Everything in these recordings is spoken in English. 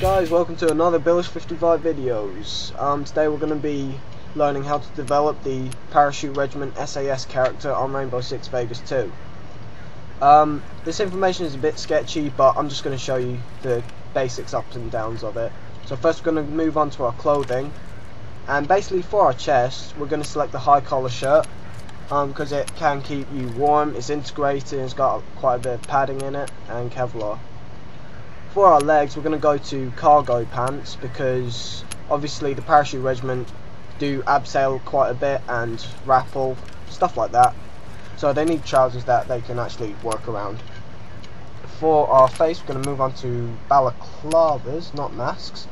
guys, welcome to another Billesh55 videos. Um, today we're going to be learning how to develop the Parachute Regiment SAS character on Rainbow Six Vegas 2. Um, this information is a bit sketchy, but I'm just going to show you the basics ups and downs of it. So first we're going to move on to our clothing. And basically for our chest, we're going to select the high collar shirt. Because um, it can keep you warm, it's integrated, it's got quite a bit of padding in it, and Kevlar for our legs we're going to go to cargo pants because obviously the parachute regiment do abseil quite a bit and raffle stuff like that. So they need trousers that they can actually work around. For our face we're going to move on to balaclavas not masks.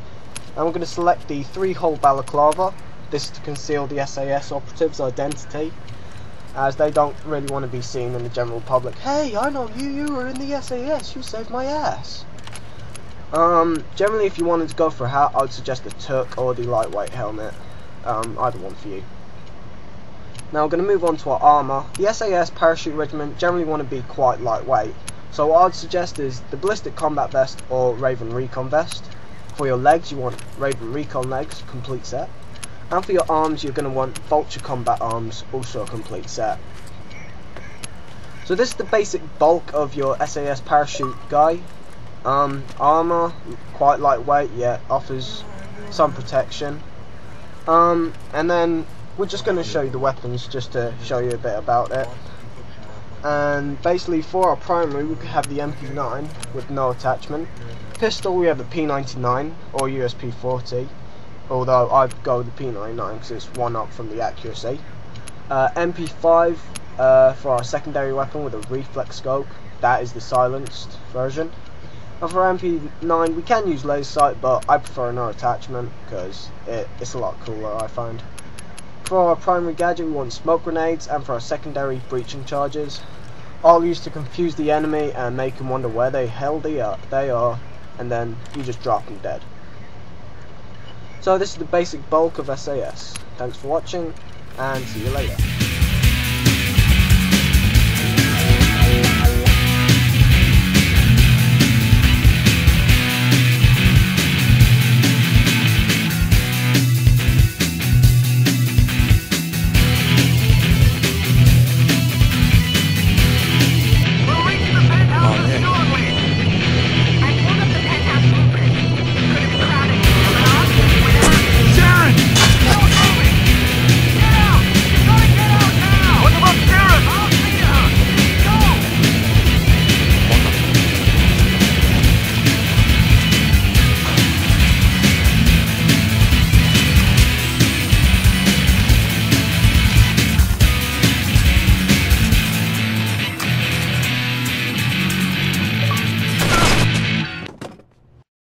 And we're going to select the three hole balaclava this is to conceal the SAS operative's identity as they don't really want to be seen in the general public. Hey I know you you were in the SAS you saved my ass um, generally, if you wanted to go for a hat, I would suggest the Turk or the lightweight helmet. Um, either one for you. Now, we're going to move on to our armour. The SAS Parachute Regiment generally want to be quite lightweight. So what I'd suggest is the Ballistic Combat Vest or Raven Recon Vest. For your legs, you want Raven Recon legs, complete set. And for your arms, you're going to want Vulture Combat Arms, also a complete set. So this is the basic bulk of your SAS Parachute guy. Um, armor, quite lightweight, yet offers some protection. Um, and then we're just going to show you the weapons just to show you a bit about it. And basically for our primary we could have the MP9 with no attachment. Pistol we have the P99 or USP 40 although I'd go with the P99 because it's one up from the accuracy. Uh, MP5 uh, for our secondary weapon with a reflex scope, that is the silenced version. And for MP9 we can use laser sight but I prefer no attachment because it, it's a lot cooler I find. For our primary gadget we want smoke grenades and for our secondary breaching charges. All used to confuse the enemy and make them wonder where the hell they are, they are and then you just drop them dead. So this is the basic bulk of SAS. Thanks for watching and see you later.